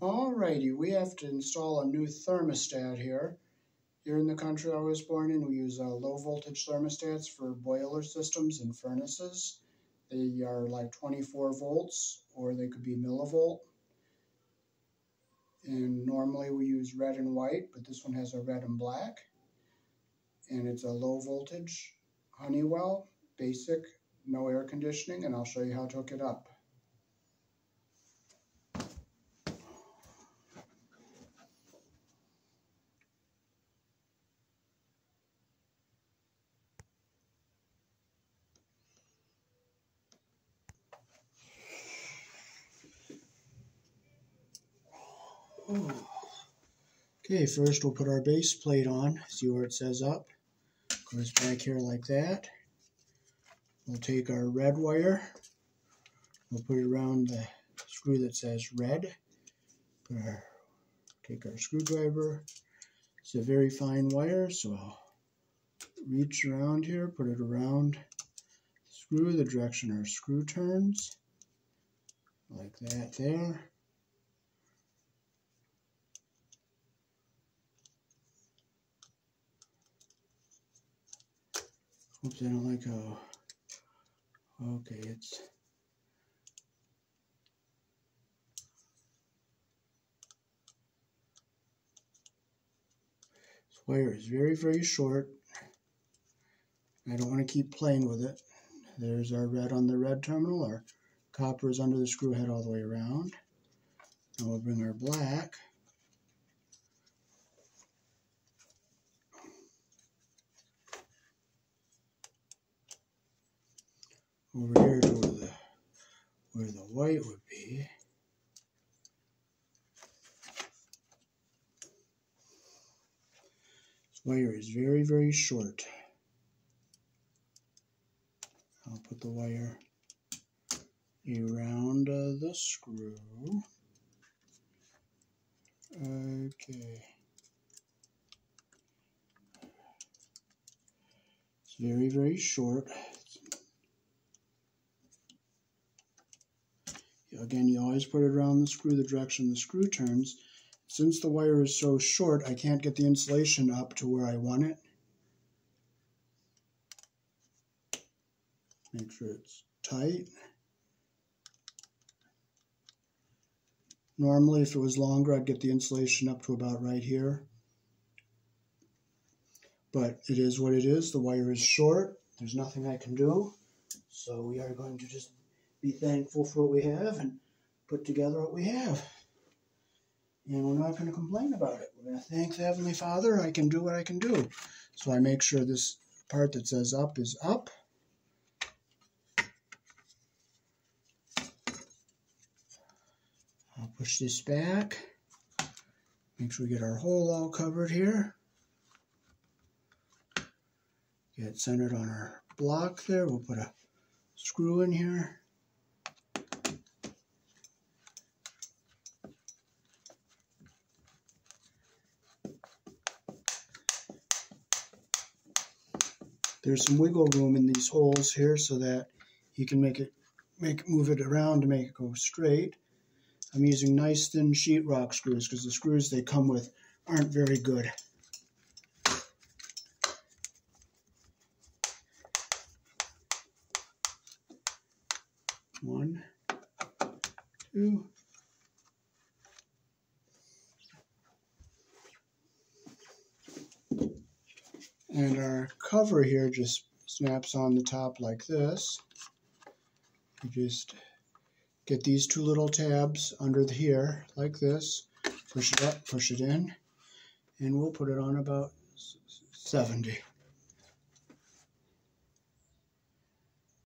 Alrighty, we have to install a new thermostat here. Here in the country I was born in, we use uh, low voltage thermostats for boiler systems and furnaces. They are like 24 volts or they could be millivolt. And normally we use red and white, but this one has a red and black. And it's a low voltage Honeywell, basic, no air conditioning, and I'll show you how to hook it up. Okay, first we'll put our base plate on, see where it says up. Goes back here like that. We'll take our red wire, we'll put it around the screw that says red. Our, take our screwdriver. It's a very fine wire, so I'll reach around here, put it around the screw, the direction our screw turns, like that there. Oops, I don't like how. Okay, it's. This wire is very, very short. I don't want to keep playing with it. There's our red on the red terminal. Our copper is under the screw head all the way around. Now we'll bring our black. Over here to where the where the white would be. This wire is very, very short. I'll put the wire around uh, the screw. Okay. It's very, very short. Again, you always put it around the screw the direction the screw turns. Since the wire is so short, I can't get the insulation up to where I want it. Make sure it's tight. Normally, if it was longer, I'd get the insulation up to about right here. But it is what it is. The wire is short. There's nothing I can do. So we are going to just be thankful for what we have and put together what we have. And we're not going to complain about it. We're going to thank the Heavenly Father. I can do what I can do. So I make sure this part that says up is up. I'll push this back. Make sure we get our hole all covered here. Get centered on our block there. We'll put a screw in here. There's some wiggle room in these holes here so that you can make it make move it around to make it go straight. I'm using nice thin sheetrock screws because the screws they come with aren't very good. One, two, And our cover here just snaps on the top like this. You just get these two little tabs under here like this, push it up, push it in, and we'll put it on about 70.